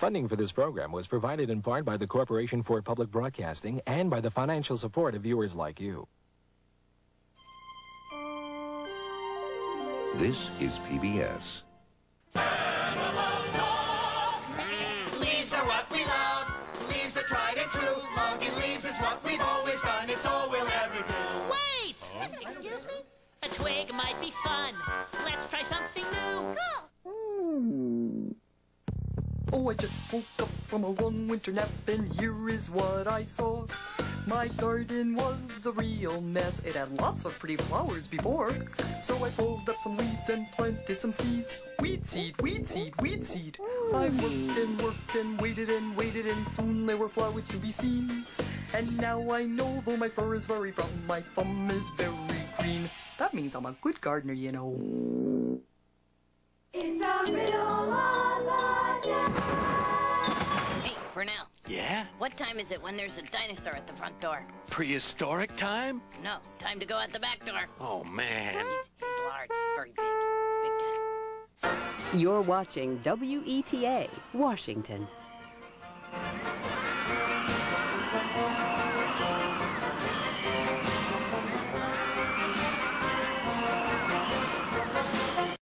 Funding for this program was provided in part by the Corporation for Public Broadcasting and by the financial support of viewers like you. This is PBS. Leaves are what we love. Leaves are tried and true. Logging leaves is what we've always done. It's all we'll ever do. Wait! Excuse me? A twig might be fun. Oh, I just woke up from a long winter nap, and here is what I saw. My garden was a real mess. It had lots of pretty flowers before. So I pulled up some weeds and planted some seeds. Weed seed, weed seed, weed seed. I worked and worked and waited and waited, and soon there were flowers to be seen. And now I know, though my fur is very brown, my thumb is very green. That means I'm a good gardener, you know. Brunel, Yeah? what time is it when there's a dinosaur at the front door? Prehistoric time? No, time to go out the back door. Oh, man. He's, he's large, very big, big guy. You're watching WETA, Washington.